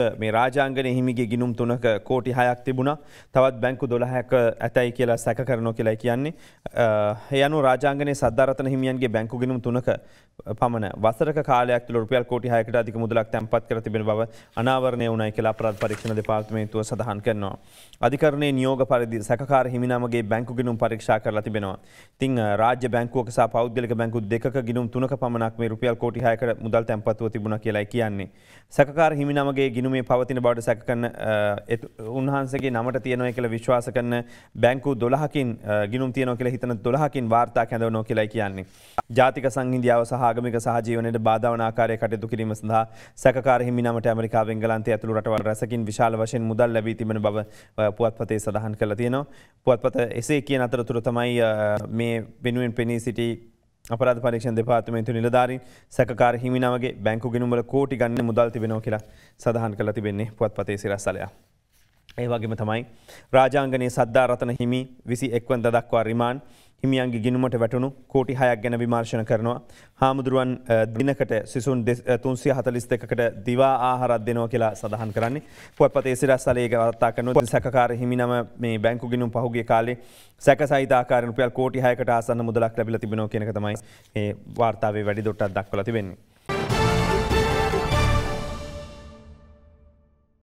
මේ රාජාංගන හිමිගේ ගිනුම් තුනක කෝටි හයක් තිබුණ තවත් බැංකු දොළහැක ඇතැයි කියලා සැක කරනො කියලා කියන්නේ. යනු රාජාංගනය සද්ධරතන හිමියන්ගේ බැංකු ගිනුම් තුනක පමණ වසරක කාලයක් රුපියල් කෝටි හයකට අධික මුදලක් තැන්පත් කර තිබෙන බව අනාවරණය වුණයි කියලා අපරාධ පරීක්ෂණ දෙපාර්තමේන්තුව සඳහන් කරනවා. අධිකරණයේ නියෝග පරිදි සැකාර හිමිනමගේ බැංකු ගිනුම් පරීක්ෂා කරලා තිබෙනවා. තිං රාජ්‍ය බැංකුවක සහ පෞද්ගලික බැංකු දෙක ගිනුම් තුනක පමණක් මේ රුපියල් කෝටි හයකට මුදල් තැන්පත්ව තිබුණ කියලා කියන්නේ. සැකාර හිමිනමගේ ගිනුමේ පවතින බවට සැකකන්න උන්හන්සගේ නමට තියනොය කියල විශ්වාස කරන බැංකු දොලහකින් ගිනුම් තියනො කියල හිතන දොලහකින් වාර්තා කැඳවනෝ කියලා කියන්නේ. ජාතික සංහිදියාව සහගමික සහජීවනයට බාධවනාකාරය කටයුතු කිරීම සඳහා සැකාර හිමිනමට ඇමරිකා වෙංගලන්තය ඇතුළු රටවල් රැසකින් විශාල වශයෙන් මුදල් ලැබී තිබෙන බව පුවත්පතේ සඳහන් කළ තියෙනවා. පුවත්පත එසේ කිය අතරතුර තමයි මේ වෙනුවෙන් පෙනී සිටි අපරාධ පරීක්ෂණ දෙපාර්තමේන්තු නිලධාරීන් සැකකාර හිමිනමගේ බැංකු ගෙනුම්වල කෝටි ගන්න මුදල් තිබෙනවා කියලා සඳහන් කළ තිබෙන්නේ පුවත්පතේ සිරස්සලයා. ඒ වගේම තමයි රාජාංගනයේ සද්දා රතන හිමි විසි එක්වන්ද දක්වා රිමාන් හිමියන්ගේ ගිනුමට වැටුණු කෝටි හයක් ගැන විමර්ශණ කරනවා. හාමුදුරුවන් දිනකට සිසුන් තුන්සිය හතලිස් දෙකට දිවා ආහරත් දෙනවා කියලා සඳහන් කරන්නේ පුවත්පතේ සිරස්සලේ ගත්තා කරන සැකාර හිමිනම මේ බැංකු ගිනුම් පහුගේ කාලේ සැක සහිතාකාරන පයල් කෝටි හයකට ආසන්න මුදලක් ලැබිල තිබෙනෝ කෙනක තමයි ඒ වාර්තාවේ වැඩි දොට්ටත් දක්වල තිබෙන්නේ.